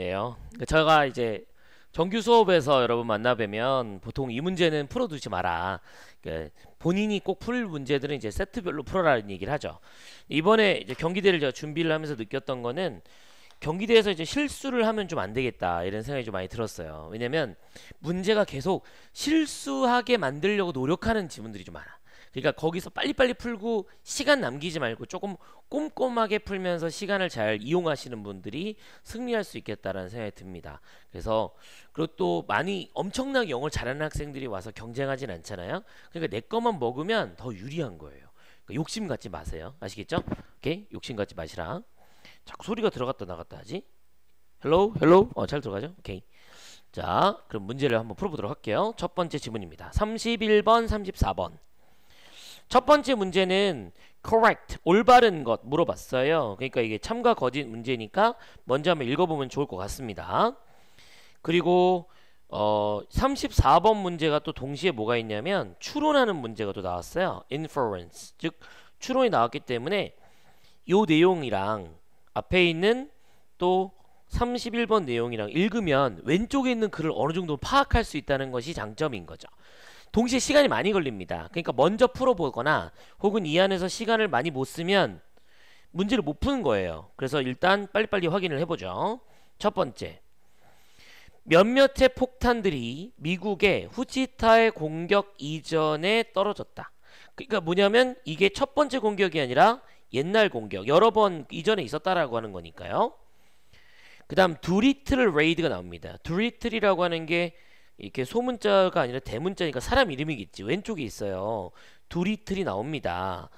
문제예요. 그러니까 제가 이제 정규 수업에서 여러분 만나뵈면 보통 이 문제는 풀어두지 마라. 그러니까 본인이 꼭 풀 문제들은 이제 세트별로 풀어라는 얘기를 하죠. 이번에 이제 경기대를 제가 준비를 하면서 느꼈던 거는 경기대에서 이제 실수를 하면 좀 안 되겠다 이런 생각이 좀 많이 들었어요. 왜냐면 문제가 계속 실수하게 만들려고 노력하는 지문들이 좀 많아. 그러니까 거기서 빨리빨리 풀고 시간 남기지 말고 조금 꼼꼼하게 풀면서 시간을 잘 이용하시는 분들이 승리할 수 있겠다라는 생각이 듭니다. 그래서 그리고 또 많이 엄청나게 영어를 잘하는 학생들이 와서 경쟁하진 않잖아요. 그러니까 내 것만 먹으면 더 유리한 거예요. 그러니까 욕심 갖지 마세요. 아시겠죠? 오케이? 욕심 갖지 마시라. 자꾸 소리가 들어갔다 나갔다 하지? Hello hello 어 잘 들어가죠? 오케이. 자, 그럼 문제를 한번 풀어보도록 할게요. 첫 번째 지문입니다. 31번, 34번. 첫 번째 문제는 correct, 올바른 것 물어봤어요. 그러니까 이게 참과 거짓 문제니까 먼저 한번 읽어보면 좋을 것 같습니다. 그리고 어, 34번 문제가 또 동시에 뭐가 있냐면 추론하는 문제가 또 나왔어요. inference, 즉 추론이 나왔기 때문에 요 내용이랑 앞에 있는 또 31번 내용이랑 읽으면 왼쪽에 있는 글을 어느 정도 파악할 수 있다는 것이 장점인 거죠. 동시에 시간이 많이 걸립니다. 그러니까 먼저 풀어보거나 혹은 이 안에서 시간을 많이 못 쓰면 문제를 못 푸는 거예요. 그래서 일단 빨리빨리 확인을 해보죠. 첫 번째. 몇몇의 폭탄들이 미국의 후지타의 공격 이전에 떨어졌다. 그러니까 뭐냐면 이게 첫 번째 공격이 아니라 옛날 공격 여러 번 이전에 있었다라고 하는 거니까요. 그 다음 두리틀 레이드가 나옵니다. 두리틀이라고 하는 게 이렇게 소문자가 아니라 대문자니까 사람 이름이겠지. 왼쪽에 있어요. 두리틀이 나옵니다.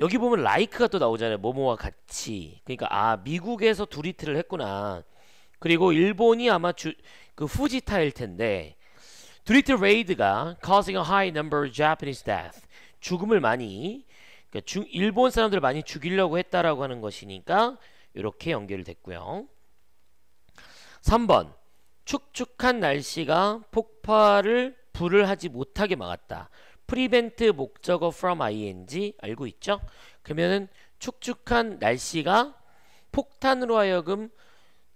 여기 보면 라이크가 또 나오잖아요. 뭐뭐와 같이. 그러니까 아 미국에서 두리틀을 했구나. 그리고 일본이 아마 주, 그 후지타일 텐데 두리틀 레이드가 causing a high number of Japanese death. 죽음을 많이 그러니까 주, 일본 사람들 많이 죽이려고 했다라고 하는 것이니까 이렇게 연결됐고요. 3번 축축한 날씨가 폭발을 불을 하지 못하게 막았다. prevent 목적어 from ing 알고 있죠? 그러면은 축축한 날씨가 폭탄으로 하여금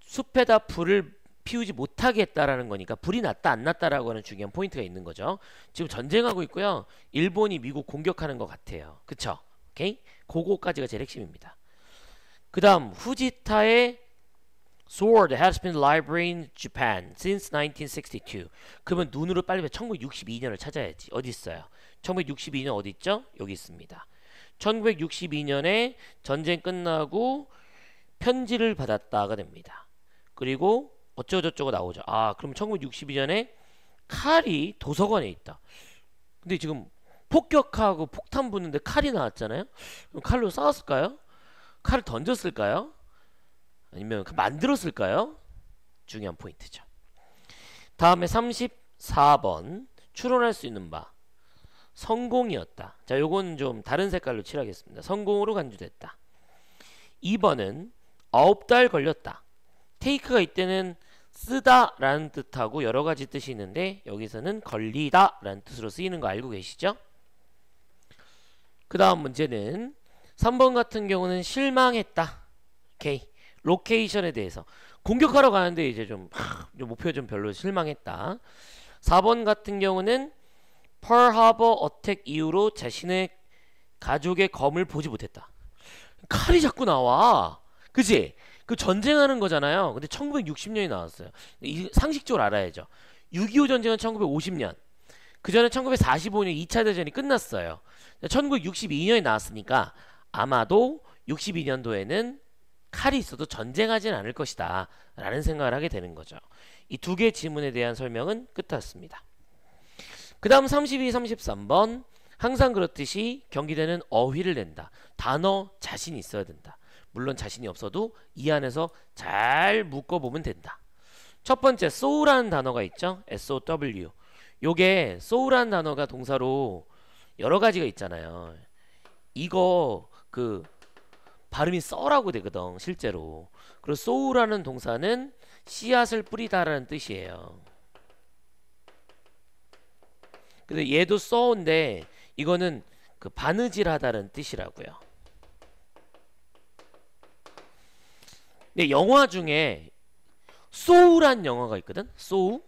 숲에다 불을 피우지 못하게 했다라는 거니까 불이 났다 안 났다라고 하는 중요한 포인트가 있는 거죠. 지금 전쟁하고 있고요. 일본이 미국 공격하는 것 같아요. 그쵸? 오케이? 그거까지가 제일 핵심입니다. 그 다음 후지타의 sword has been library in Japan since 1962. 그러면 눈으로 빨리 1962년을 찾아야지. 어디 있어요? 1962년 어디 있죠? 여기 있습니다. 1962년에 전쟁 끝나고 편지를 받았다가 됩니다. 그리고 어쩌고저쩌고 나오죠. 아, 그럼 1962년에 칼이 도서관에 있다. 근데 지금 폭격하고 폭탄 붙는데 칼이 나왔잖아요. 그럼 칼로 싸웠을까요? 칼을 던졌을까요? 아니면 만들었을까요? 중요한 포인트죠. 다음에 34번 추론할 수 있는 바 성공이었다. 자, 요건 좀 다른 색깔로 칠하겠습니다. 성공으로 간주됐다. 2번은 9달 걸렸다. 테이크가 이때는 쓰다 라는 뜻하고 여러 가지 뜻이 있는데 여기서는 걸리다 라는 뜻으로 쓰이는 거 알고 계시죠? 그 다음 문제는 3번 같은 경우는 실망했다. 오케이. location에 대해서 공격하러 가는데 이제 좀, 좀 목표 좀 별로 실망했다. 4번 같은 경우는 Pearl Harbor attack 이후로 자신의 가족의 검을 보지 못했다. 칼이 자꾸 나와. 그지? 그 전쟁하는 거잖아요. 근데 1960년이 나왔어요. 이 상식적으로 알아야죠. 6.25 전쟁은 1950년. 그 전에 1945년 2차 대전이 끝났어요. 1962년이 나왔으니까 아마도 62년도에는 칼이 있어도 전쟁하진 않을 것이다. 라는 생각을 하게 되는 거죠. 이 두 개의 지문에 대한 설명은 끝났습니다. 그 다음 32, 33번 항상 그렇듯이 경기대는 어휘를 낸다. 단어 자신이 있어야 된다. 물론 자신이 없어도 이 안에서 잘 묶어보면 된다. 첫 번째 soul라는 단어가 있죠. S-O-W 요게 soul라는 단어가 동사로 여러 가지가 있잖아요. 이거 그 발음이 써라고 되거든 실제로. 그리고 soul라는 동사는 씨앗을 뿌리다라는 뜻이에요. 근데 얘도 써인데 이거는 그 바느질하다는 뜻이라고요. 근데 영화 중에 소우란 영화가 있거든. 소우.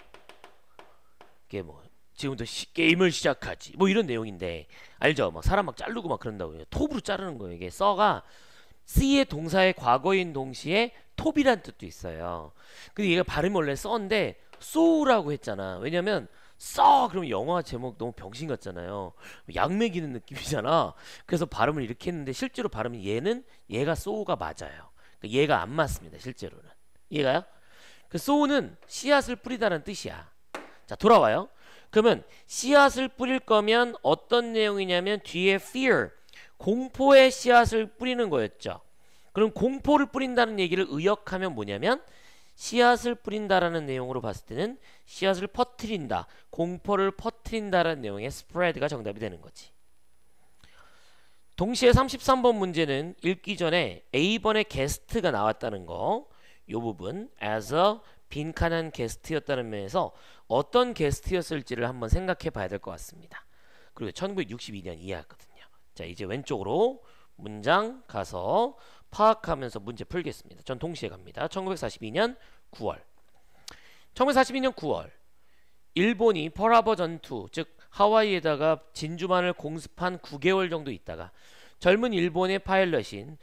이게 뭐 지금부터 시, 게임을 시작하지. 뭐 이런 내용인데 알죠? 막 사람 막 자르고 막 그런다고 요. 톱으로 자르는 거예요. 이게 써가 C의 동사의 과거인 동시에 톱이란 뜻도 있어요. 근데 얘가 발음이 원래 써인데 소우라고 했잖아. 왜냐면 써 그러면 영화 제목 너무 병신 같잖아요. 약 먹이는 느낌이잖아. 그래서 발음을 이렇게 했는데 실제로 발음이 얘는 얘가 소우가 맞아요. 그러니까 얘가 안 맞습니다. 실제로는. 얘가요? 그 소우는 씨앗을 뿌리다는 뜻이야. 자 돌아와요. 그러면 씨앗을 뿌릴 거면 어떤 내용이냐면 뒤에 fear 공포의 씨앗을 뿌리는 거였죠. 그럼 공포를 뿌린다는 얘기를 의역하면 뭐냐면 씨앗을 뿌린다라는 내용으로 봤을 때는 씨앗을 퍼트린다, 공포를 퍼트린다라는 내용의 spread가 정답이 되는 거지. 동시에 33번 문제는 읽기 전에 A번에 게스트가 나왔다는 거, 요 부분 as a 빈칸한 게스트였다는 면에서 어떤 게스트였을지를 한번 생각해 봐야 될 것 같습니다. 그리고 1962년 이해했거든요. 자 이제 왼쪽으로 문장 가서 파악하면서 문제 풀겠습니다. 전 동시에 갑니다. 1942년 9월 1942년 9월 일본이 펄하버 전투 즉 하와이에다가 진주만을 공습한 9개월 정도 있다가 젊은 일본의 파일럿인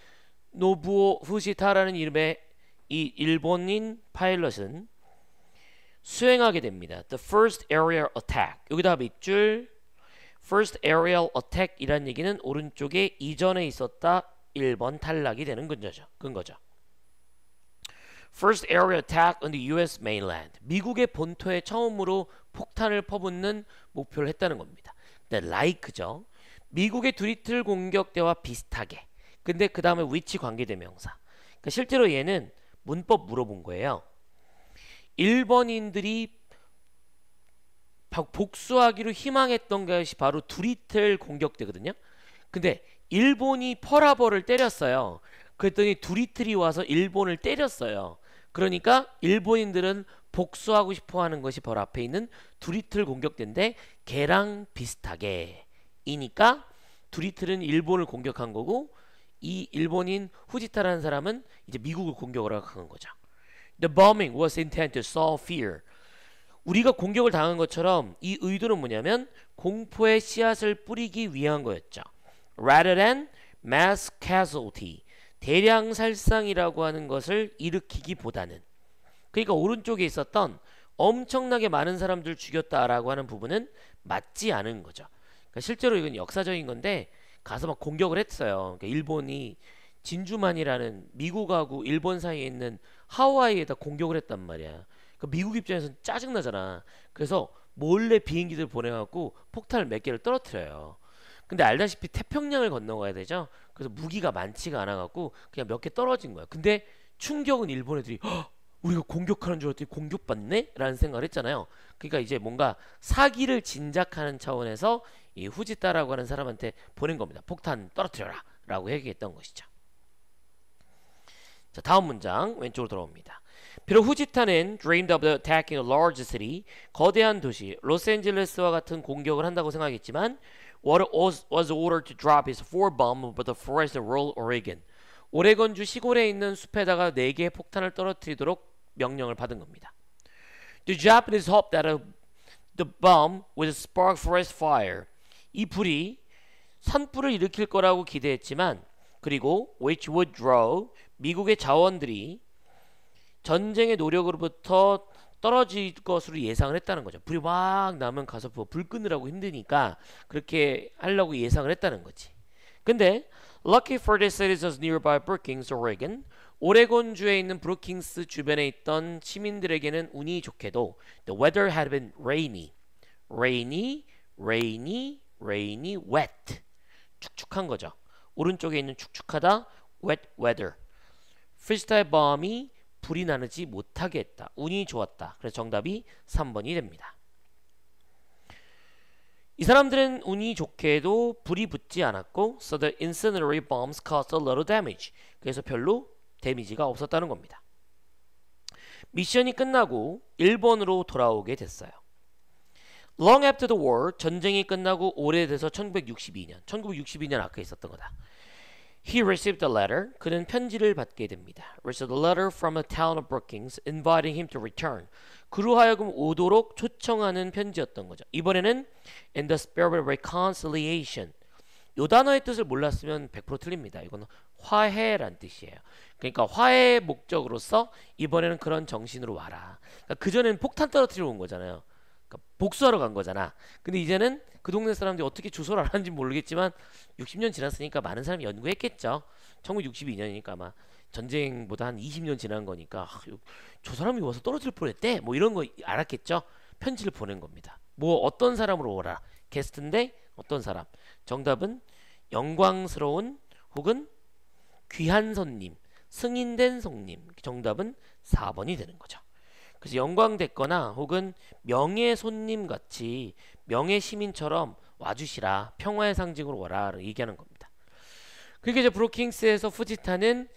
노부오 후시타라는 이름의 이 일본인 파일럿은 수행하게 됩니다. The first aerial attack. 여기다 밑줄 first aerial attack 이란 얘기는 오른쪽에 이전에 있었다 1번 탈락이 되는 근거죠. 근거죠. First aerial attack on the US mainland. 미국의 본토에 처음으로 폭탄을 퍼붓는 목표를 했다는 겁니다. 근데 like죠. 미국의 두리틀 공격 때와 비슷하게. 근데 그 다음에 위치 관계대명사. 그러니까 실제로 얘는 문법 물어본 거예요. 일본인들이 복수하기로 희망했던 것이 바로 두리틀 공격대거든요. 근데 일본이 펄하버를 때렸어요. 그랬더니 두리틀이 와서 일본을 때렸어요. 그러니까 일본인들은 복수하고 싶어 하는 것이 바로 앞에 있는 두리틀 공격대인데 걔랑 비슷하게 이니까 두리틀은 일본을 공격한 거고 이 일본인 후지타라는 사람은 이제 미국을 공격을 한 거죠. The bombing was intended to sow fear. 우리가 공격을 당한 것처럼 이 의도는 뭐냐면 공포의 씨앗을 뿌리기 위한 거였죠. Rather than mass casualty. 대량 살상이라고 하는 것을 일으키기보다는 그러니까 오른쪽에 있었던 엄청나게 많은 사람들 죽였다라고 하는 부분은 맞지 않은 거죠. 그러니까 실제로 이건 역사적인 건데 가서 막 공격을 했어요. 그러니까 일본이 진주만이라는 미국하고 일본 사이에 있는 하와이에다 공격을 했단 말이야. 그러니까 미국 입장에서는 짜증나잖아. 그래서 몰래 비행기들 보내갖고 폭탄을 몇 개를 떨어뜨려요. 근데 알다시피 태평양을 건너가야 되죠. 그래서 무기가 많지가 않아갖고 그냥 몇 개 떨어진 거야. 근데 충격은 일본 애들이 우리가 공격하는 줄 알았더니 공격받네? 라는 생각을 했잖아요. 그러니까 이제 뭔가 사기를 진작하는 차원에서 이 후지따라고 하는 사람한테 보낸 겁니다. 폭탄 떨어뜨려라 라고 얘기했던 것이죠. 자 다음 문장 왼쪽으로 돌아옵니다. 비록 후지타는 dreamed of attacking a large city 거대한 도시 로스앤젤레스와 같은 공격을 한다고 생각했지만 Water was ordered to drop his four bomb over the forest of rural Oregon. 오레곤주 시골에 있는 숲에다가 4개의 폭탄을 떨어뜨리도록 명령을 받은 겁니다. The Japanese hoped that a, the bomb would spark forest fire. 이 불이 산불을 일으킬 거라고 기대했지만 그리고 which would draw 미국의 자원들이 전쟁의 노력으로부터 떨어질 것으로 예상을 했다는 거죠. 불이 막 나면 가서 뭐불 끄느라고 힘드니까 그렇게 하려고 예상을 했다는 거지. 근데 lucky for the citizens nearby Brookings, Oregon, 오레곤주에 있는 브루킹스 주변에 있던 시민들에게는 운이 좋게도 the weather had been rainy, rainy, rainy, rainy, wet. 축축한 거죠. 오른쪽에 있는 축축하다, wet weather. 프리스타일 범이 불이 나지 못하게 했다. 운이 좋았다. 그래서 정답이 3번이 됩니다. 이 사람들은 운이 좋게도 불이 붙지 않았고 so the incendiary bombs caused a little damage. 그래서 별로 데미지가 없었다는 겁니다. 미션이 끝나고 일본으로 돌아오게 됐어요. Long after the war, 전쟁이 끝나고 오래돼서 1962년, 1962년 아까 있었던 거다. He received a letter. 그는 편지를 받게 됩니다. Received a letter from the town of Brookings inviting him to return. 그로 하여금 오도록 초청하는 편지였던 거죠. 이번에는 in the spirit of reconciliation. 요 단어의 뜻을 몰랐으면 100% 틀립니다. 이거는 화해란 뜻이에요. 그러니까 화해 목적으로서 이번에는 그런 정신으로 와라. 그러니까 그전에는 폭탄 떨어뜨리러 온 거잖아요. 복수하러 간 거잖아. 근데 이제는 그 동네 사람들이 어떻게 주소를 알았는지 모르겠지만 60년 지났으니까 많은 사람이 연구했겠죠. 1962년이니까 아마 전쟁보다 한 20년 지난 거니까 아, 저 사람이 와서 떨어질 뻔했대. 뭐 이런 거 알았겠죠. 편지를 보낸 겁니다. 뭐 어떤 사람으로 오라. 게스트인데 어떤 사람. 정답은 영광스러운 혹은 귀한 손님, 승인된 손님. 정답은 4번이 되는 거죠. 그래서 영광됐거나 혹은 명예 손님 같이 명예 시민처럼 와주시라 평화의 상징으로 와라 얘기하는 겁니다. 그게 이제 브로킹스에서 후지타는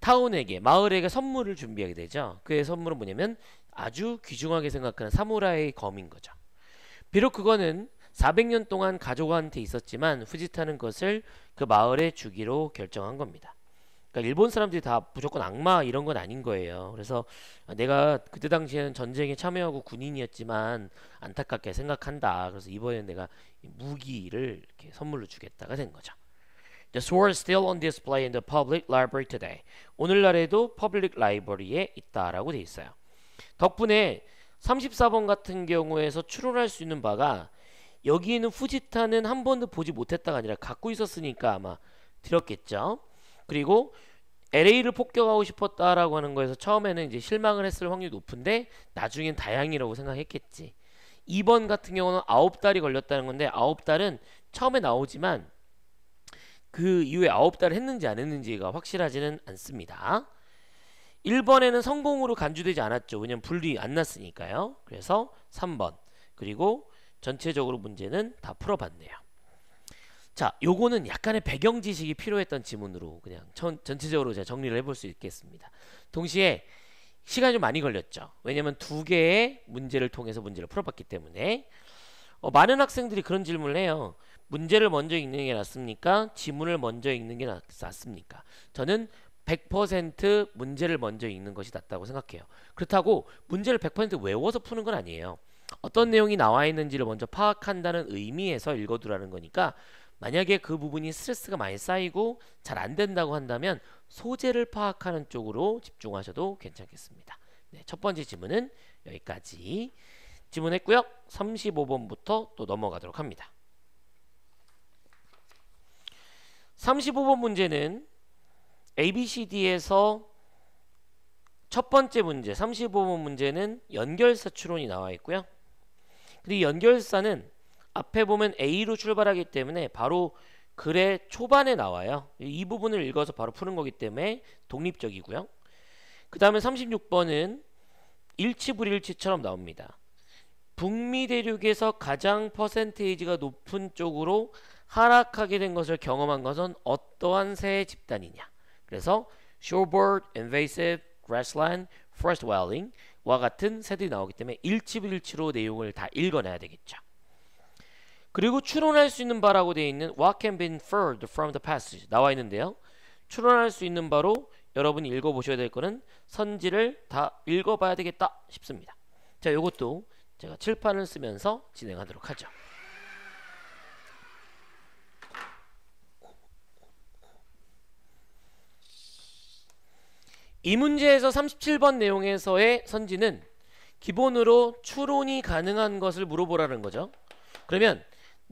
타운에게 마을에게 선물을 준비하게 되죠. 그의 선물은 뭐냐면 아주 귀중하게 생각하는 사무라이 검인 거죠. 비록 그거는 400년 동안 가족한테 있었지만 후지타는 것을 그 마을에 주기로 결정한 겁니다. 그러니까 일본 사람들이 다 무조건 악마 이런 건 아닌 거예요. 그래서 내가 그때 당시에는 전쟁에 참여하고 군인이었지만 안타깝게 생각한다. 그래서 이번엔 내가 무기를 이렇게 선물로 주겠다가 된 거죠. The sword is still on display in the public library today. 오늘날에도 public library에 있다라고 돼 있어요. 덕분에 34번 같은 경우에서 추론할 수 있는 바가 여기 있는 후지타는 한 번도 보지 못했다가 아니라 갖고 있었으니까 아마 들었겠죠. 그리고 LA를 폭격하고 싶었다라고 하는 거에서 처음에는 이제 실망을 했을 확률이 높은데 나중엔 다행이라고 생각했겠지. 2번 같은 경우는 9달이 걸렸다는 건데 9달은 처음에 나오지만 그 이후에 9달을 했는지 안 했는지가 확실하지는 않습니다. 1번에는 성공으로 간주되지 않았죠. 왜냐면 불이 안 났으니까요. 그래서 3번 그리고 전체적으로 문제는 다 풀어봤네요. 자, 요거는 약간의 배경 지식이 필요했던 지문으로 그냥 전, 전체적으로 제가 정리를 해볼 수 있겠습니다. 동시에 시간이 좀 많이 걸렸죠. 왜냐면 두 개의 문제를 통해서 문제를 풀어봤기 때문에 어, 많은 학생들이 그런 질문을 해요. 문제를 먼저 읽는 게 낫습니까? 지문을 먼저 읽는 게 낫습니까? 저는 100% 문제를 먼저 읽는 것이 낫다고 생각해요. 그렇다고 문제를 100% 외워서 푸는 건 아니에요. 어떤 내용이 나와 있는지를 먼저 파악한다는 의미에서 읽어두라는 거니까 만약에 그 부분이 스트레스가 많이 쌓이고 잘 안 된다고 한다면 소재를 파악하는 쪽으로 집중하셔도 괜찮겠습니다. 네, 첫 번째 질문은 여기까지 질문했고요. 35번부터 또 넘어가도록 합니다. 35번 문제는 ABCD에서 첫 번째 문제 35번 문제는 연결사 추론이 나와 있고요. 근데 이 연결사는 앞에 보면 A로 출발하기 때문에 바로 글의 초반에 나와요. 이 부분을 읽어서 바로 푸는 거기 때문에 독립적이고요. 그 다음에 36번은 일치 불일치처럼 나옵니다. 북미 대륙에서 가장 퍼센테이지가 높은 쪽으로 하락하게 된 것을 경험한 것은 어떠한 새 집단이냐. 그래서 shoreboard, invasive, grassland, forest dwelling 와 같은 새들이 나오기 때문에 일치불일치로 내용을 다 읽어내야 되겠죠. 그리고 추론할 수 있는 바라고 되어 있는 what can be inferred from the passage 나와 있는데요. 추론할 수 있는 바로 여러분이 읽어보셔야 될 거는 선지를 다 읽어봐야 되겠다 싶습니다. 자, 이것도 제가 칠판을 쓰면서 진행하도록 하죠. 이 문제에서 37번 내용에서의 선지는 기본으로 추론이 가능한 것을 물어보라는 거죠. 그러면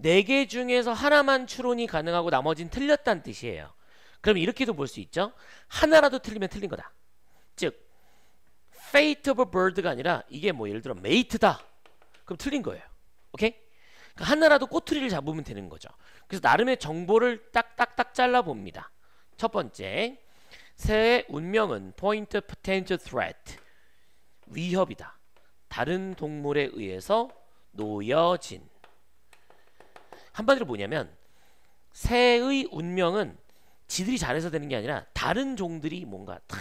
4개 중에서 하나만 추론이 가능하고 나머지는 틀렸다는 뜻이에요. 그럼 이렇게도 볼 수 있죠. 하나라도 틀리면 틀린 거다. 즉 fate of a bird가 아니라 이게 뭐 예를 들어 mate다. 그럼 틀린 거예요. 오케이? 그러니까 하나라도 꼬투리를 잡으면 되는 거죠. 그래서 나름의 정보를 딱딱딱 잘라 봅니다. 첫 번째 새의 운명은 point potential threat 위협이다. 다른 동물에 의해서 놓여진 한마디로 뭐냐면 새의 운명은 지들이 잘해서 되는 게 아니라 다른 종들이 뭔가 탁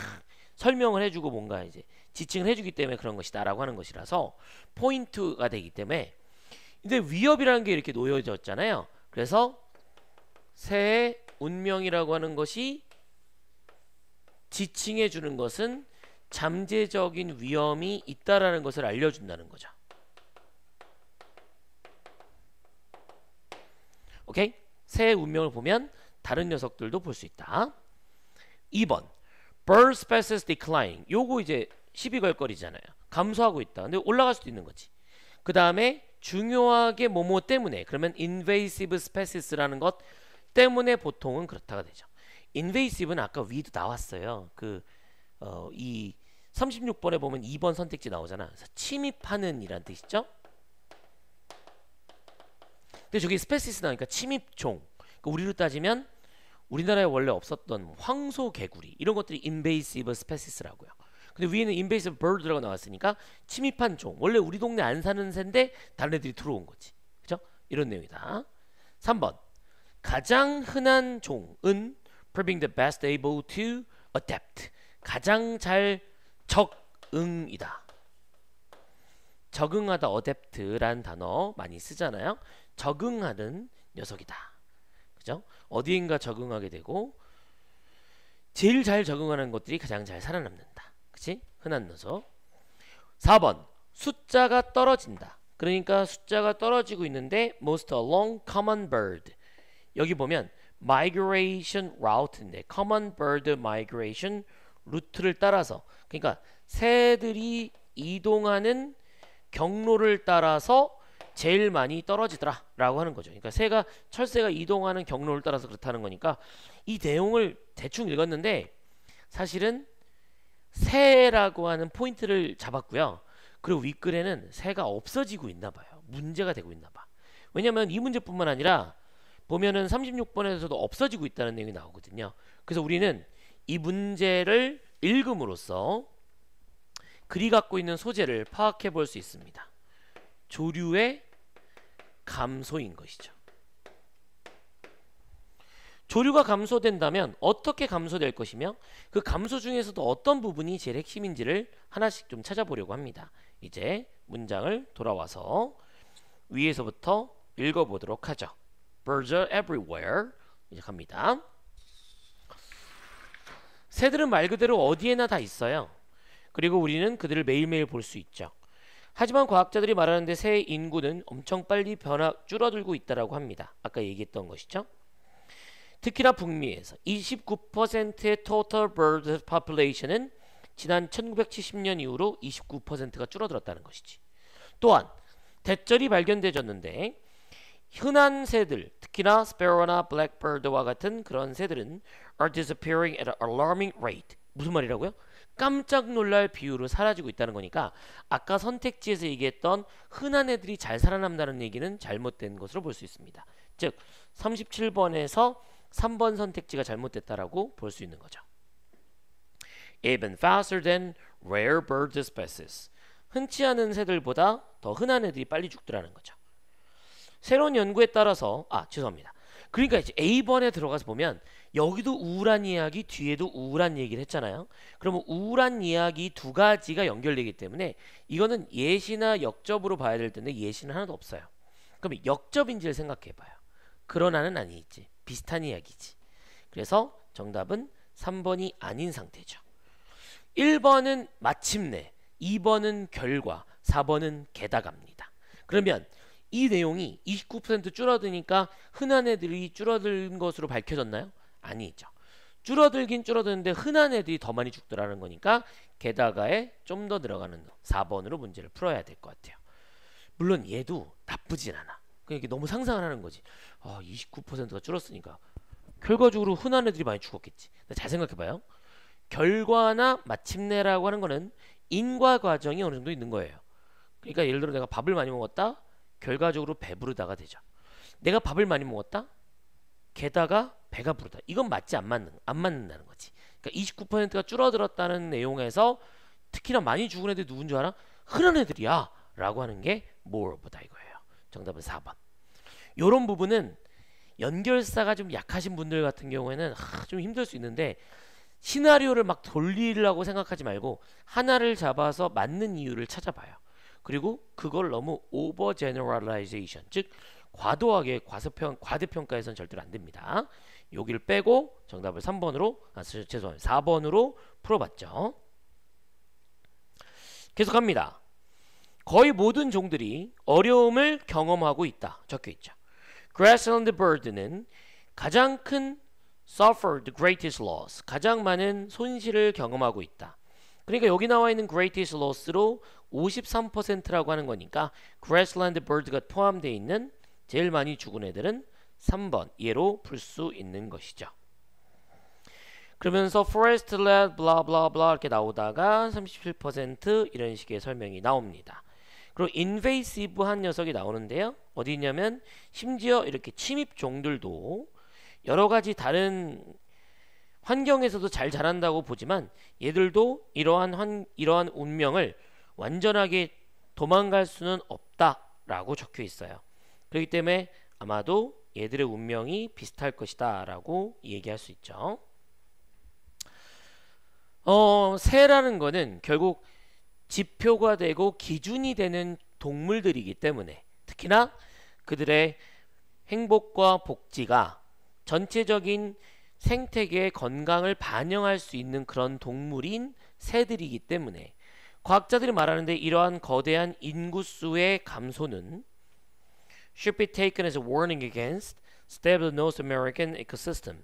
설명을 해주고 뭔가 이제 지칭을 해주기 때문에 그런 것이다라고 하는 것이라서 포인트가 되기 때문에 근데 위협이라는 게 이렇게 놓여졌잖아요. 그래서 새의 운명이라고 하는 것이 지칭해 주는 것은 잠재적인 위험이 있다라는 것을 알려준다는 거죠. 오케이? 새의 운명을 보면 다른 녀석들도 볼 수 있다. 2번 bird species declining 요거 이제 시비 걸거리잖아요. 감소하고 있다. 근데 올라갈 수도 있는 거지. 그 다음에 중요하게 뭐뭐 때문에 그러면 invasive species라는 것 때문에 보통은 그렇다가 되죠. invasive는 아까 위도 나왔어요. 그 어, 이 36번에 보면 2번 선택지 나오잖아. 그래서 침입하는 이란 뜻이죠. 근데 저기 species 나니까 침입종. 그러니까 우리로 따지면 우리나라에 원래 없었던 뭐 황소 개구리 이런 것들이 invasive species라고요. 근데 위에는 invasive bird라고 나왔으니까 침입한 종. 원래 우리 동네 안 사는 새인데 다른 애들이 들어온 거지. 그죠? 이런 내용이다. 3번. 가장 흔한 종은 proving the best able to adapt. 가장 잘 적응이다. 적응하다 adapt란 단어 많이 쓰잖아요. 적응하는 녀석이다. 그죠? 어디인가 적응하게 되고 제일 잘 적응하는 것들이 가장 잘 살아남는다. 그치? 흔한 녀석. 4번 숫자가 떨어진다. 그러니까 숫자가 떨어지고 있는데 most along common bird. 여기 보면 migration route인데 common bird migration 루트를 따라서 그러니까 새들이 이동하는 경로를 따라서 제일 많이 떨어지더라 라고 하는 거죠. 그러니까 새가 철새가 이동하는 경로를 따라서 그렇다는 거니까 이 내용을 대충 읽었는데 사실은 새라고 하는 포인트를 잡았고요. 그리고 윗글에는 새가 없어지고 있나 봐요. 문제가 되고 있나 봐. 왜냐면 이 문제뿐만 아니라 보면은 36번에서도 없어지고 있다는 내용이 나오거든요. 그래서 우리는 이 문제를 읽음으로써 글이 갖고 있는 소재를 파악해 볼 수 있습니다. 조류의 감소인 것이죠. 조류가 감소된다면 어떻게 감소될 것이며 그 감소 중에서도 어떤 부분이 제일 핵심인지를 하나씩 좀 찾아보려고 합니다. 이제 문장을 돌아와서 위에서부터 읽어보도록 하죠. Birds are everywhere. 이제 갑니다. 새들은 말 그대로 어디에나 다 있어요. 그리고 우리는 그들을 매일매일 볼 수 있죠. 하지만 과학자들이 말하는데 새의 인구는 엄청 빨리 변화 줄어들고 있다라고 합니다. 아까 얘기했던 것이죠. 특히나 북미에서 29%의 total bird population은 지난 1970년 이후로 29%가 줄어들었다는 것이지. 또한 대절이 발견되졌는데 흔한 새들, 특히나 스페로나 블랙버드와 같은 그런 새들은 are disappearing at an alarming rate. 무슨 말이라고요? 깜짝 놀랄 비율로 사라지고 있다는 거니까 아까 선택지에서 얘기했던 흔한 애들이 잘 살아남다는 얘기는 잘못된 것으로 볼 수 있습니다. 즉 37번에서 3번 선택지가 잘못됐다라고 볼 수 있는 거죠. Even faster than rare bird species. 흔치 않은 새들보다 더 흔한 애들이 빨리 죽더라는 거죠. 새로운 연구에 따라서 아 죄송합니다. 그러니까 이제 A번에 들어가서 보면 여기도 우울한 이야기 뒤에도 우울한 얘기를 했잖아요. 그러면 우울한 이야기 두 가지가 연결되기 때문에 이거는 예시나 역접으로 봐야 될 텐데 예시는 하나도 없어요. 그럼 역접인지를 생각해 봐요. 그러나는 아니지. 비슷한 이야기지. 그래서 정답은 3번이 아닌 상태죠. 1번은 마침내, 2번은 결과, 4번은 게다가입니다. 그러면 이 내용이 29% 줄어드니까 흔한 애들이 줄어든 것으로 밝혀졌나요? 아니죠. 줄어들긴 줄어드는데 흔한 애들이 더 많이 죽더라는 거니까 게다가에 좀 더 들어가는 4번으로 문제를 풀어야 될 것 같아요. 물론 얘도 나쁘진 않아. 그러니까 너무 상상을 하는 거지. 아, 29%가 줄었으니까 결과적으로 흔한 애들이 많이 죽었겠지. 잘 생각해봐요. 결과나 마침내라고 하는 거는 인과 과정이 어느 정도 있는 거예요. 그러니까 예를 들어 내가 밥을 많이 먹었다. 결과적으로 배부르다가 되죠. 내가 밥을 많이 먹었다. 게다가 배가 부르다. 이건 맞지 안 맞는 안 맞는다는 거지. 그러니까 29%가 줄어들었다는 내용에서 특히나 많이 죽은 애들이 누군 줄 알아? 흔한 애들이야. 라고 하는 게 more보다 이거예요. 정답은 4번. 요런 부분은 연결사가 좀 약하신 분들 같은 경우에는 하, 좀 힘들 수 있는데 시나리오를 막 돌리려고 생각하지 말고 하나를 잡아서 맞는 이유를 찾아봐요. 그리고 그걸 너무 over generalization 즉 과도하게 과소평 과대평가해서는 절대로 안 됩니다. 여기를 빼고 정답을 3번으로 아 죄송합니다. 4번으로 풀어봤죠. 계속합니다. 거의 모든 종들이 어려움을 경험하고 있다. 적혀 있죠. Grassland bird는 가장 큰 suffer the greatest loss. 가장 많은 손실을 경험하고 있다. 그러니까 여기 나와 있는 greatest loss로 53%라고 하는 거니까 grassland bird가 포함되어 있는 제일 많이 죽은 애들은 3번 예로 풀 수 있는 것이죠. 그러면서 forest land blah blah blah 이렇게 나오다가 37% 이런 식의 설명이 나옵니다. 그리고 invasive한 녀석이 나오는데요. 어디 있냐면 심지어 이렇게 침입 종들도 여러 가지 다른 환경에서도 잘 자란다고 보지만 얘들도 이러한 환, 이러한 운명을 완전하게 도망갈 수는 없다라고 적혀 있어요. 그렇기 때문에 아마도 얘들의 운명이 비슷할 것이다 라고 얘기할 수 있죠. 어, 새라는 거는 결국 지표가 되고 기준이 되는 동물들이기 때문에 특히나 그들의 행복과 복지가 전체적인 생태계의 건강을 반영할 수 있는 그런 동물인 새들이기 때문에 과학자들이 말하는데 이러한 거대한 인구수의 감소는 should be taken as a warning against stable North American ecosystem.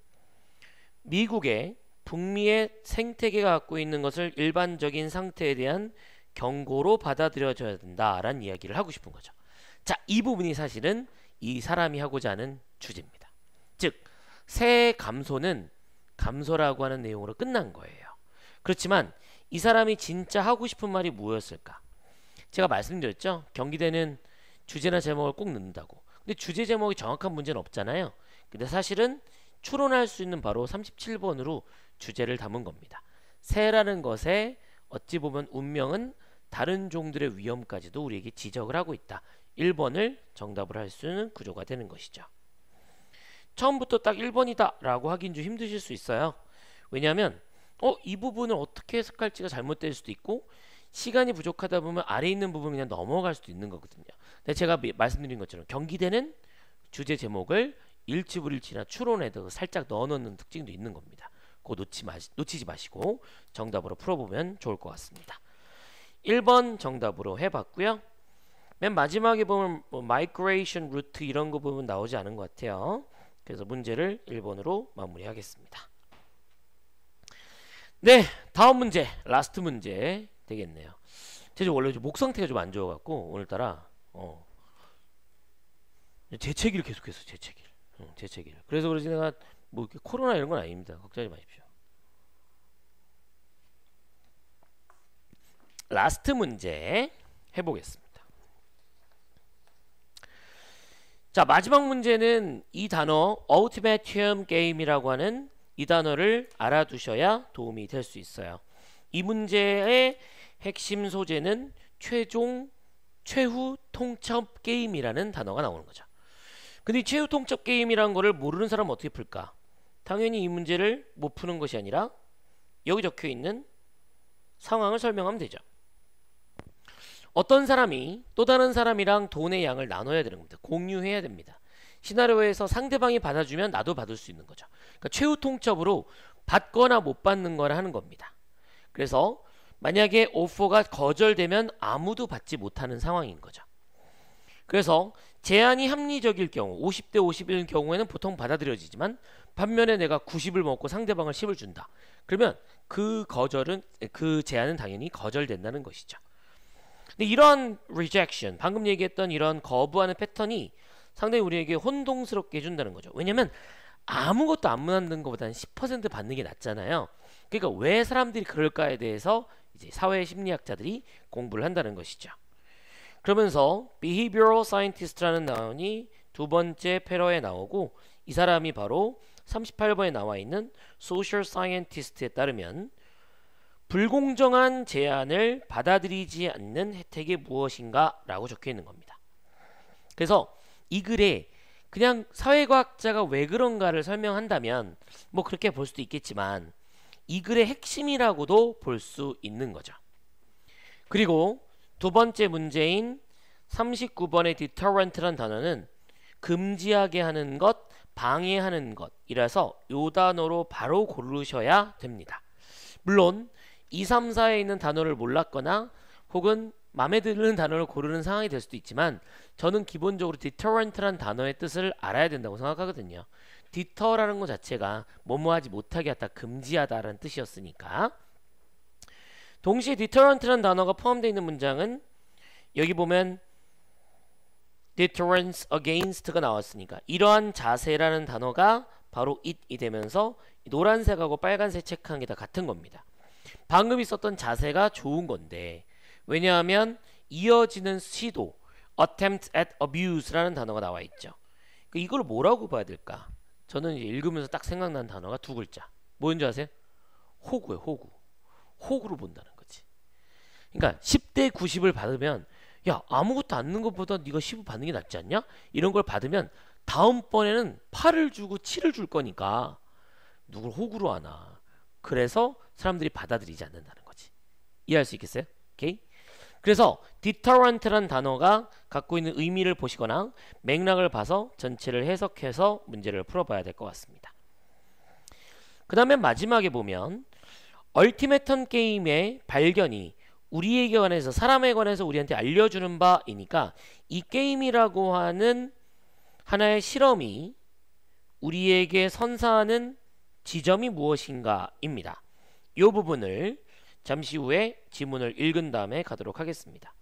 미국의 북미의 생태계가 갖고 있는 것을 일반적인 상태에 대한 경고로 받아들여져야 된다라는 이야기를 하고 싶은 거죠. 자, 이 부분이 사실은 이 사람이 하고자 하는 주제입니다. 즉, 새 감소는 감소라고 하는 내용으로 끝난 거예요. 그렇지만 이 사람이 진짜 하고 싶은 말이 무엇일까? 제가 말씀드렸죠. 경기대는 주제나 제목을 꼭 넣는다고. 근데 주제 제목이 정확한 문제는 없잖아요. 근데 사실은 추론할 수 있는 바로 37번으로 주제를 담은 겁니다. 새라는 것에 어찌 보면 운명은 다른 종들의 위험까지도 우리에게 지적을 하고 있다. 1번을 정답을 할 수는 구조가 되는 것이죠. 처음부터 딱 1번이다 라고 하긴 좀 힘드실 수 있어요. 왜냐하면 어, 이 부분을 어떻게 해석할지가 잘못될 수도 있고 시간이 부족하다 보면 아래 있는 부분 그냥 넘어갈 수도 있는 거거든요. 근데 제가 말씀드린 것처럼 경기대는 주제 제목을 일치불일치나 추론에도 살짝 넣어놓는 특징도 있는 겁니다. 그 놓치 마시, 놓치지 마시고 정답으로 풀어보면 좋을 것 같습니다. 1번 정답으로 해봤고요. 맨 마지막에 보면 뭐 migration route 이런 거 보면 나오지 않은 것 같아요. 그래서 문제를 1번으로 마무리하겠습니다. 네, 다음 문제, last 문제 되겠네요. 제가 원래 목 상태가 좀 안 좋아갖고 오늘따라 어, 재채기를 계속해서 재채기를, 응, 재채기를. 그래서 그러지 내가 뭐 코로나 이런 건 아닙니다. 걱정하지 마십시오. last 문제 해보겠습니다. 자 마지막 문제는 이 단어 Ultimate Game이라고 하는 이 단어를 알아두셔야 도움이 될 수 있어요. 이 문제의 핵심 소재는 최종 최후 통첩 게임이라는 단어가 나오는 거죠. 근데 최후 통첩 게임이라는 거를 모르는 사람은 어떻게 풀까? 당연히 이 문제를 못 푸는 것이 아니라 여기 적혀 있는 상황을 설명하면 되죠. 어떤 사람이 또 다른 사람이랑 돈의 양을 나눠야 되는 겁니다. 공유해야 됩니다. 시나리오에서 상대방이 받아주면 나도 받을 수 있는 거죠. 그러니까 최후 통첩으로 받거나 못 받는 거를 하는 겁니다. 그래서 만약에 오퍼가 거절되면 아무도 받지 못하는 상황인 거죠. 그래서 제한이 합리적일 경우 50대 50일 경우에는 보통 받아들여지지만 반면에 내가 90을 먹고 상대방을 10을 준다. 그러면 그 거절은 그 제한은 당연히 거절된다는 것이죠. 근데 이런 rejection, 방금 얘기했던 이런 거부하는 패턴이 상당히 우리에게 혼동스럽게 해준다는 거죠. 왜냐면 아무것도 안 받는 것보다는 10% 받는 게 낫잖아요. 그러니까 왜 사람들이 그럴까에 대해서 이제 사회 심리학자들이 공부를 한다는 것이죠. 그러면서 behavioral scientist라는 나온이 두 번째 패러에 나오고 이 사람이 바로 38번에 나와 있는 social scientist에 따르면 불공정한 제안을 받아들이지 않는 혜택이 무엇인가 라고 적혀 있는 겁니다. 그래서 이 글에 그냥 사회과학자가 왜 그런가를 설명한다면 뭐 그렇게 볼 수도 있겠지만 이 글의 핵심이라고도 볼 수 있는 거죠. 그리고 두 번째 문제인 39번의 deterrent란 단어는 금지하게 하는 것, 방해하는 것이라서 요 단어로 바로 고르셔야 됩니다. 물론 2, 3, 4에 있는 단어를 몰랐거나 혹은 마음에 드는 단어를 고르는 상황이 될 수도 있지만 저는 기본적으로 deterrent란 단어의 뜻을 알아야 된다고 생각하거든요. deter라는 것 자체가 뭐뭐하지 못하게 하다, 금지하다라는 뜻이었으니까 동시에 deterrent란 단어가 포함되어 있는 문장은 여기 보면 deterrence against가 나왔으니까 이러한 자세라는 단어가 바로 it이 되면서 노란색하고 빨간색 체크한 게 다 같은 겁니다. 방금 있었던 자세가 좋은 건데 왜냐하면 이어지는 시도 attempt at abuse라는 단어가 나와 있죠. 그 이걸 뭐라고 봐야 될까? 저는 읽으면서 딱 생각난 단어가 두 글자. 뭔지 아세요? 호구예요, 호구. 호구로 본다는 거지. 그러니까 10대 90을 받으면 야 아무것도 안는 것보다 네가 10을 받는 게 낫지 않냐? 이런 걸 받으면 다음번에는 8을 주고 7을 줄 거니까 누굴 호구로 하나. 그래서 사람들이 받아들이지 않는다는 거지. 이해할 수 있겠어요? 오케이? 그래서 deterrent란 단어가 갖고 있는 의미를 보시거나 맥락을 봐서 전체를 해석해서 문제를 풀어봐야 될 것 같습니다. 그 다음에 마지막에 보면 얼티메턴 게임의 발견이 우리에게 관해서 사람에 관해서 우리한테 알려주는 바이니까 이 게임이라고 하는 하나의 실험이 우리에게 선사하는 지점이 무엇인가입니다. 이 부분을 잠시 후에 지문을 읽은 다음에 가도록 하겠습니다.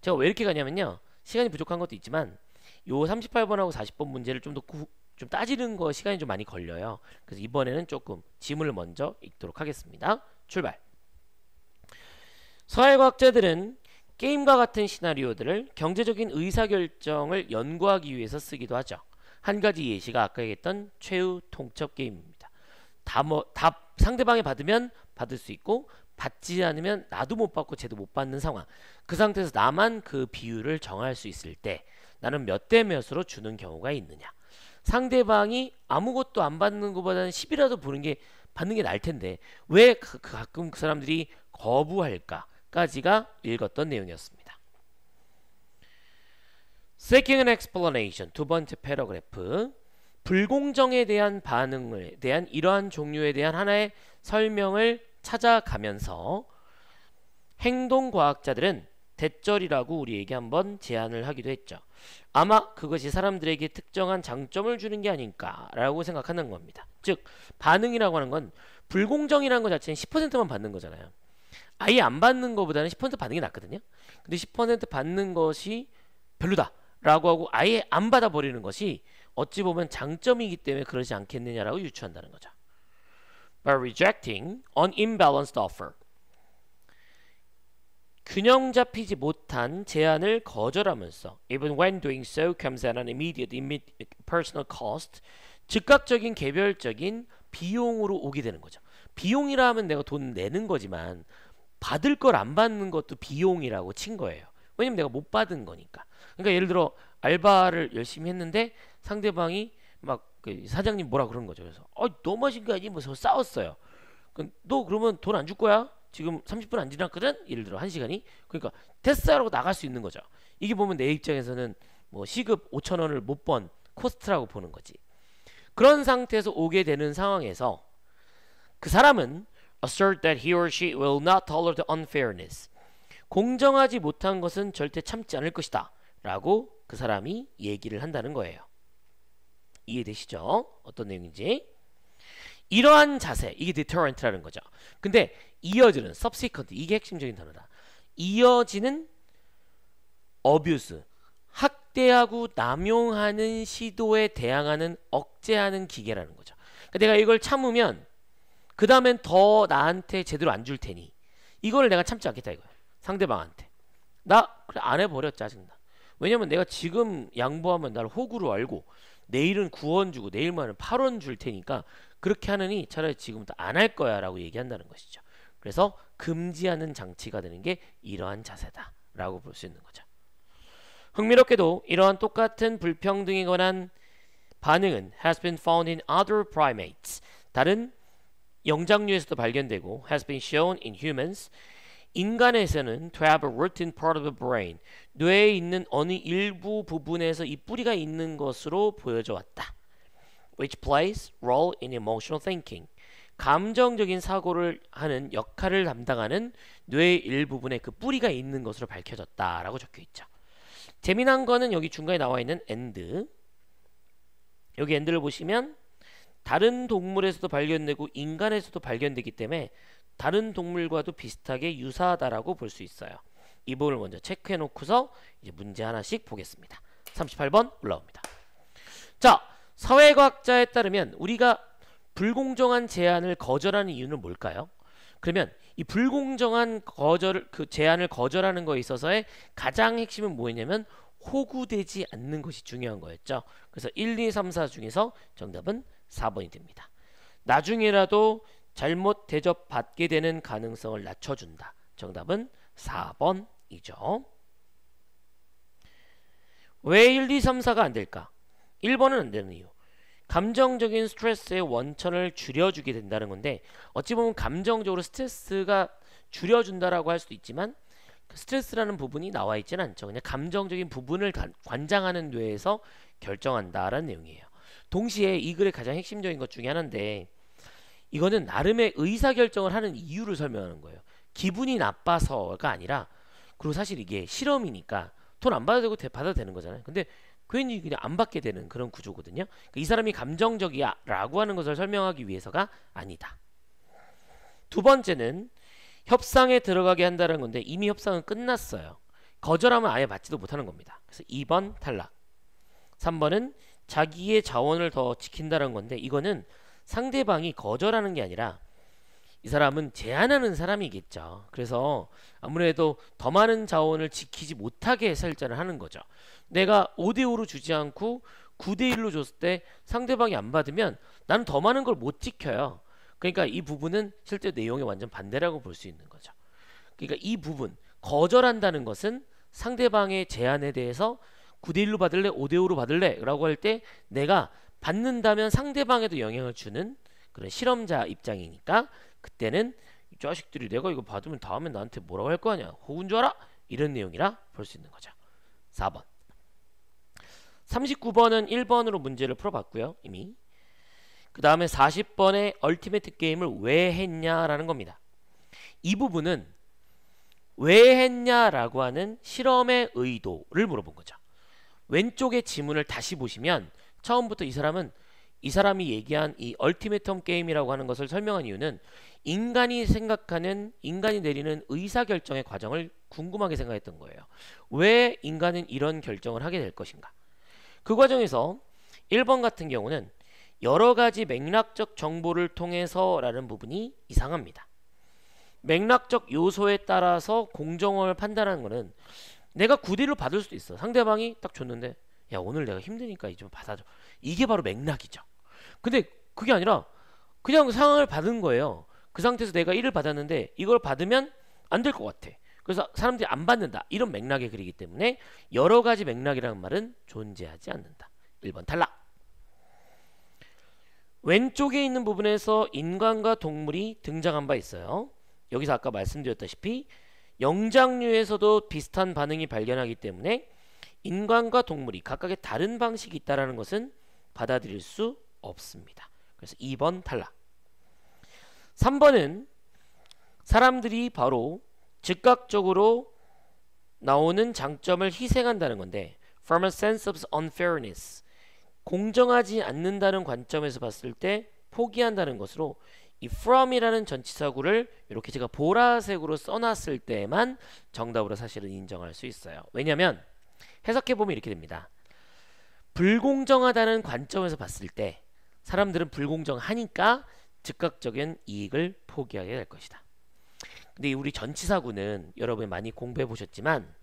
제가 왜 이렇게 가냐면요. 시간이 부족한 것도 있지만 요 38번하고 40번 문제를 좀 더 좀 따지는 거 시간이 좀 많이 걸려요. 그래서 이번에는 조금 지문을 먼저 읽도록 하겠습니다. 출발. 사회과학자들은 게임과 같은 시나리오들을 경제적인 의사결정을 연구하기 위해서 쓰기도 하죠. 한 가지 예시가 아까 얘기했던 최후 통첩 게임입니다. 답, 뭐, 답 상대방이 받으면 받을 수 있고 받지 않으면 나도 못 받고 쟤도 못 받는 상황. 그 상태에서 나만 그 비율을 정할 수 있을 때 나는 몇 대 몇으로 주는 경우가 있느냐. 상대방이 아무것도 안 받는 것보다는 10이라도 보는 게 받는 게 나을 텐데 왜 그, 그 가끔 그 사람들이 거부할까까지가 읽었던 내용이었습니다. An explanation 두 번째 paragraph 불공정에 대한 반응에 대한 이러한 종류에 대한 하나의 설명을 찾아가면서 행동과학자들은 대절이라고 우리에게 한번 제안을 하기도 했죠. 아마 그것이 사람들에게 특정한 장점을 주는 게 아닐까라고 생각하는 겁니다. 즉 반응이라고 하는 건 불공정이라는 것 자체는 10%만 받는 거잖아요. 아예 안 받는 것보다는 10% 받는 게 낫거든요. 근데 10% 받는 것이 별로다 라고 하고 아예 안 받아버리는 것이 어찌 보면 장점이기 때문에 그러지 않겠느냐라고 유추한다는 거죠. By rejecting an imbalanced offer. 균형 잡히지 못한 제안을 거절하면서 even when doing so comes at an immediate, immediate personal cost 즉각적인 개별적인 비용으로 오게 되는 거죠. 비용이라 하면 내가 돈 내는 거지만 받을 걸 안 받는 것도 비용이라고 친 거예요. 왜냐면 내가 못 받은 거니까. 그러니까 예를 들어 알바를 열심히 했는데 상대방이 막 그 사장님 뭐라 그런 거죠. 그래서 어 너무 하신 거 아니? 뭐 싸웠어요. 그, 너 그러면 돈 안 줄 거야? 지금 30분 안 지났거든? 예를 들어 1시간이. 그러니까 됐어라고 나갈 수 있는 거죠. 이게 보면 내 입장에서는 뭐 시급 5천 원을 못 번 코스트라고 보는 거지. 그런 상태에서 오게 되는 상황에서 그 사람은 assert that he or she will not tolerate unfairness. 공정하지 못한 것은 절대 참지 않을 것이다. 라고 그 사람이 얘기를 한다는 거예요. 이해되시죠? 어떤 내용인지. 이러한 자세, 이게 deterrent라는 거죠. 근데 이어지는 subsequent, 이게 핵심적인 단어다. 이어지는 abuse, 학대하고 남용하는 시도에 대항하는 억제하는 기계라는 거죠. 그러니까 내가 이걸 참으면 그 다음엔 더 나한테 제대로 안 줄 테니 이거를 내가 참지 않겠다 이거야. 상대방한테. 나 그래 안 해버려 짜증나. 왜냐면 내가 지금 양보하면 나를 호구로 알고 내일은 9원 주고 내일만은 8원 줄 테니까 그렇게 하느니 차라리 지금부터 안 할 거야 라고 얘기한다는 것이죠. 그래서 금지하는 장치가 되는 게 이러한 자세다 라고 볼 수 있는 거죠. 흥미롭게도 이러한 똑같은 불평등에 관한 반응은 has been found in other primates 다른 영장류에서도 발견되고 has been shown in humans 인간에서는 to have a rotten part of the brain 뇌에 있는 어느 일부 부분에서 이 뿌리가 있는 것으로 보여져 왔다. which plays role in emotional thinking. 감정적인 사고를 하는 역할을 담당하는 뇌의 일부분에 그 뿌리가 있는 것으로 밝혀졌다라고 적혀 있죠. 재미난 거는 여기 중간에 나와 있는 and. 여기 and를 보시면 다른 동물에서도 발견되고 인간에서도 발견되기 때문에 다른 동물과도 비슷하게 유사하다라고 볼 수 있어요. 이 부분을 먼저 체크해 놓고서 이제 문제 하나씩 보겠습니다. 38번 올라옵니다. 자, 사회과학자에 따르면 우리가 불공정한 제안을 거절하는 이유는 뭘까요? 그러면 이 불공정한 거절 그 제안을 거절하는 거에 있어서의 가장 핵심은 뭐였냐면 호구되지 않는 것이 중요한 거였죠. 그래서 1, 2, 3, 4 중에서 정답은 4번이 됩니다. 나중에라도 잘못 대접받게 되는 가능성을 낮춰준다. 정답은 4번이죠. 왜 1, 2, 3, 4가 안 될까? 1번은 안 되는 이유. 감정적인 스트레스의 원천을 줄여주게 된다는 건데 어찌 보면 감정적으로 스트레스가 줄여준다라고 할 수도 있지만 그 스트레스라는 부분이 나와 있지는 않죠. 그냥 감정적인 부분을 관장하는 뇌에서 결정한다라는 내용이에요. 동시에 이 글의 가장 핵심적인 것 중에 하나인데 이거는 나름의 의사결정을 하는 이유를 설명하는 거예요. 기분이 나빠서가 아니라 그리고 사실 이게 실험이니까 돈 안 받아도 되고 받아도 되는 거잖아요. 근데 괜히 그냥 안 받게 되는 그런 구조거든요. 그러니까 이 사람이 감정적이야 라고 하는 것을 설명하기 위해서가 아니다. 두 번째는 협상에 들어가게 한다는 건데 이미 협상은 끝났어요. 거절하면 아예 받지도 못하는 겁니다. 그래서 2번 탈락. 3번은 자기의 자원을 더 지킨다는 건데 이거는 상대방이 거절하는 게 아니라 이 사람은 제한하는 사람이겠죠. 그래서 아무래도 더 많은 자원을 지키지 못하게 설정을 하는 거죠. 내가 5대5로 주지 않고 9대1로 줬을 때 상대방이 안 받으면 나는 더 많은 걸 못 지켜요. 그러니까 이 부분은 실제 내용의 완전 반대라고 볼 수 있는 거죠. 그러니까 이 부분 거절한다는 것은 상대방의 제안에 대해서 9대1로 받을래 5대5로 받을래 라고 할 때 내가 받는다면 상대방에도 영향을 주는 그런 실험자 입장이니까 그때는 이 자식들이 내가 이거 받으면 다음에 나한테 뭐라고 할 거 아니야. 혹은 줄 알아? 이런 내용이라 볼 수 있는 거죠. 4번. 39번은 1번으로 문제를 풀어봤고요 이미. 그 다음에 40번의 얼티메트 게임을 왜 했냐라는 겁니다. 이 부분은 왜 했냐라고 하는 실험의 의도를 물어본 거죠. 왼쪽의 지문을 다시 보시면 처음부터 이 사람은 이 사람이 얘기한 이 얼티메텀 게임이라고 하는 것을 설명한 이유는 인간이 생각하는 인간이 내리는 의사결정의 과정을 궁금하게 생각했던 거예요. 왜 인간은 이런 결정을 하게 될 것인가? 그 과정에서 1번 같은 경우는 여러 가지 맥락적 정보를 통해서라는 부분이 이상합니다. 맥락적 요소에 따라서 공정을 판단하는 것은 내가 구디를 받을 수도 있어. 상대방이 딱 줬는데 야 오늘 내가 힘드니까 이좀 받아줘. 이게 바로 맥락이죠. 근데 그게 아니라 그냥 상황을 받은 거예요. 그 상태에서 내가 일을 받았는데 이걸 받으면 안 될 것 같아. 그래서 사람들이 안 받는다. 이런 맥락의 글이기 때문에 여러 가지 맥락이라는 말은 존재하지 않는다. 1번 탈락. 왼쪽에 있는 부분에서 인간과 동물이 등장한 바 있어요. 여기서 아까 말씀드렸다시피 영장류에서도 비슷한 반응이 발견하기 때문에 인간과 동물이 각각의 다른 방식이 있다는 것은 받아들일 수 없습니다. 그래서 2번 탈락. 3번은 사람들이 바로 즉각적으로 나오는 장점을 희생한다는 건데 from a sense of unfairness 공정하지 않는다는 관점에서 봤을 때 포기한다는 것으로 이 from이라는 전치사구를 이렇게 제가 보라색으로 써놨을 때만 정답으로 사실은 인정할 수 있어요. 왜냐하면 해석해 보면 이렇게 됩니다. 불공정하다는 관점에서 봤을 때 사람들은 불공정하니까 즉각적인 이익을 포기하게 될 것이다. 근데 우리 전치사구는 여러분 많이 공부해 보셨지만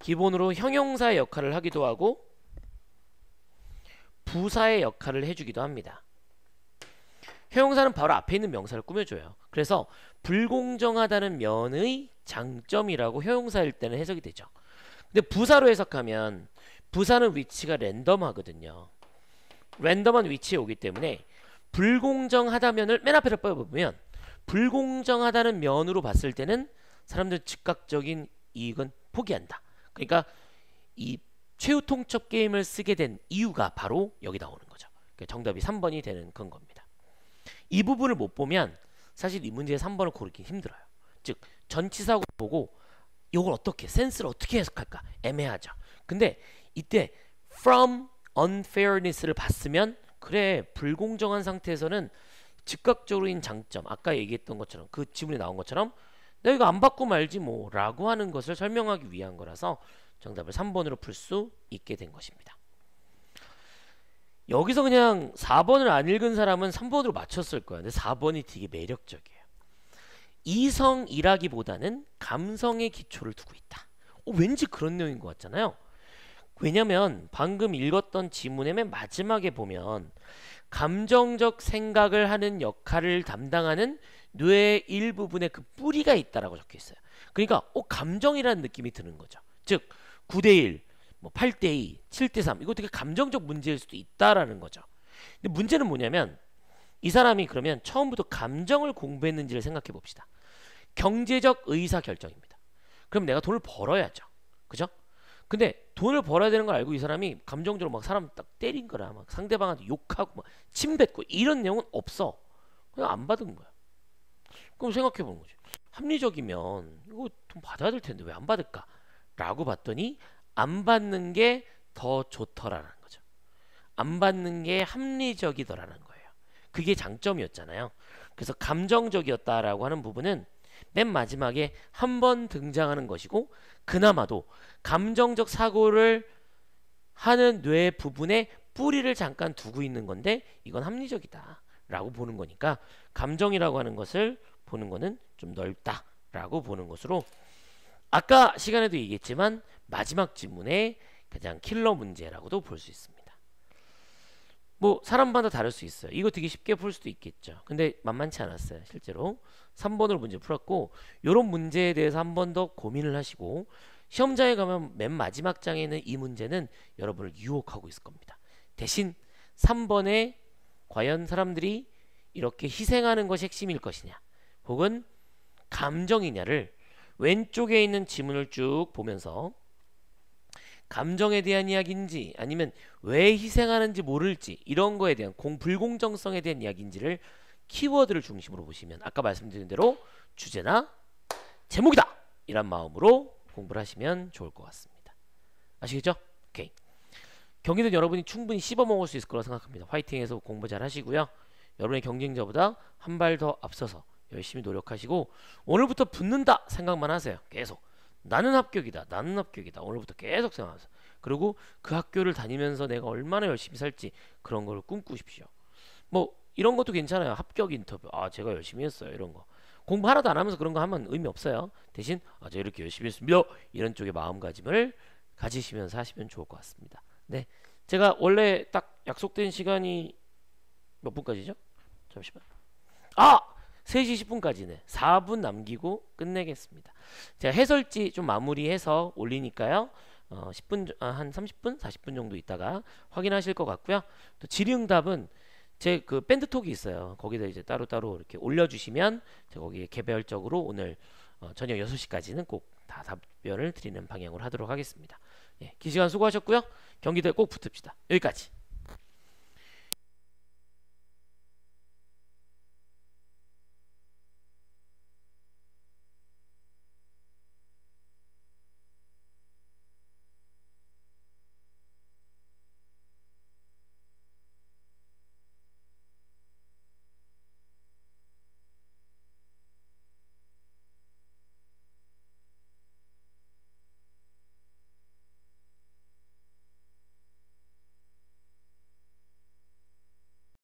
기본으로 형용사의 역할을 하기도 하고 부사의 역할을 해주기도 합니다. 형용사는 바로 앞에 있는 명사를 꾸며줘요. 그래서 불공정하다는 면의 장점이라고 형용사일 때는 해석이 되죠. 근데 부사로 해석하면 부사는 위치가 랜덤하거든요. 랜덤한 위치에 오기 때문에 불공정하다면을 맨 앞에를 뽑아보면 불공정하다는 면으로 봤을 때는 사람들 즉각적인 이익은 포기한다. 그러니까 이 최후 통첩 게임을 쓰게 된 이유가 바로 여기 나오는 거죠. 그러니까 정답이 3번이 되는 그런 겁니다. 이 부분을 못 보면 사실 이 문제의 3번을 고르기 힘들어요. 즉 전치사고 보고 이걸 어떻게 센스를 어떻게 해석할까 애매하죠. 근데 이때 from unfairness를 봤으면 그래 불공정한 상태에서는 즉각적으로인 장점 아까 얘기했던 것처럼 그 지문에 나온 것처럼 내가 이거 안 받고 말지 뭐 라고 하는 것을 설명하기 위한 거라서 정답을 3번으로 풀 수 있게 된 것입니다. 여기서 그냥 4번을 안 읽은 사람은 3번으로 맞췄을 거야. 근데 4번이 되게 매력적이에요. 이성이라기보다는 감성의 기초를 두고 있다. 어, 왠지 그런 내용인 것 같잖아요. 왜냐면 방금 읽었던 지문의 맨 마지막에 보면 감정적 생각을 하는 역할을 담당하는 뇌의 일부분에 그 뿌리가 있다라고 적혀 있어요. 그러니까 어, 감정이라는 느낌이 드는 거죠. 즉 9대1, 뭐 8대2, 7대3 이거 되게 감정적 문제일 수도 있다라는 거죠. 근데 문제는 뭐냐면 이 사람이 그러면 처음부터 감정을 공부했는지를 생각해 봅시다. 경제적 의사 결정입니다. 그럼 내가 돈을 벌어야죠. 그죠? 근데 돈을 벌어야 되는 걸 알고 이 사람이 감정적으로 막 사람 딱 때린 거라 막 상대방한테 욕하고 막 침뱉고 이런 내용은 없어. 그냥 안 받은 거야. 그럼 생각해 보는 거지. 합리적이면 이거 돈 받아야 될 텐데 왜 안 받을까? 라고 봤더니 안 받는 게 더 좋더라는 거죠. 안 받는 게 합리적이더라는 거예요. 그게 장점이었잖아요. 그래서 감정적이었다라고 하는 부분은 맨 마지막에 한 번 등장하는 것이고 그나마도 감정적 사고를 하는 뇌 부분에 뿌리를 잠깐 두고 있는 건데 이건 합리적이다 라고 보는 거니까 감정이라고 하는 것을 보는 거는 좀 넓다 라고 보는 것으로 아까 시간에도 얘기했지만 마지막 질문의 가장 킬러 문제라고도 볼 수 있습니다. 뭐 사람마다 다를 수 있어요. 이거 되게 쉽게 풀 수도 있겠죠. 근데 만만치 않았어요. 실제로 3번으로 문제 풀었고 이런 문제에 대해서 한 번 더 고민을 하시고 시험장에 가면 맨 마지막 장에 있는 이 문제는 여러분을 유혹하고 있을 겁니다. 대신 3번에 과연 사람들이 이렇게 희생하는 것이 핵심일 것이냐 혹은 감정이냐를 왼쪽에 있는 지문을 쭉 보면서 감정에 대한 이야기인지 아니면 왜 희생하는지 모를지 이런 거에 대한 공 불공정성에 대한 이야기인지를 키워드를 중심으로 보시면 아까 말씀드린 대로 주제나 제목이다 이란 마음으로 공부를 하시면 좋을 것 같습니다. 아시겠죠? 오케이. 경기는 여러분이 충분히 씹어 먹을 수 있을 거라고 생각합니다. 화이팅해서 공부 잘 하시고요. 여러분의 경쟁자보다 한 발 더 앞서서 열심히 노력하시고 오늘부터 붙는다 생각만 하세요. 계속. 나는 합격이다. 나는 합격이다. 오늘부터 계속 생각하세요. 그리고 그 학교를 다니면서 내가 얼마나 열심히 살지 그런 걸 꿈꾸십시오. 뭐 이런 것도 괜찮아요. 합격 인터뷰. 아, 제가 열심히 했어요. 이런 거. 공부 하나도 안 하면서 그런 거 하면 의미 없어요. 대신 아, 제가 이렇게 열심히 했습니다. 이런 쪽의 마음가짐을 가지시면서 하시면 좋을 것 같습니다. 네. 제가 원래 딱 약속된 시간이 몇 분까지죠? 잠시만. 아! 3시 10분까지네. 4분 남기고 끝내겠습니다. 제가 해설지 좀 마무리해서 올리니까요. 어, 10분 아, 한 30분, 40분 정도 있다가 확인하실 것 같고요. 또 질의응답은 제 그 밴드톡이 있어요. 거기다 이제 따로따로 이렇게 올려주시면 제가 거기에 개별적으로 오늘 어, 저녁 6시까지는 꼭 다 답변을 드리는 방향으로 하도록 하겠습니다. 예, 긴 시간 수고하셨고요. 경기도에 꼭 붙읍시다. 여기까지.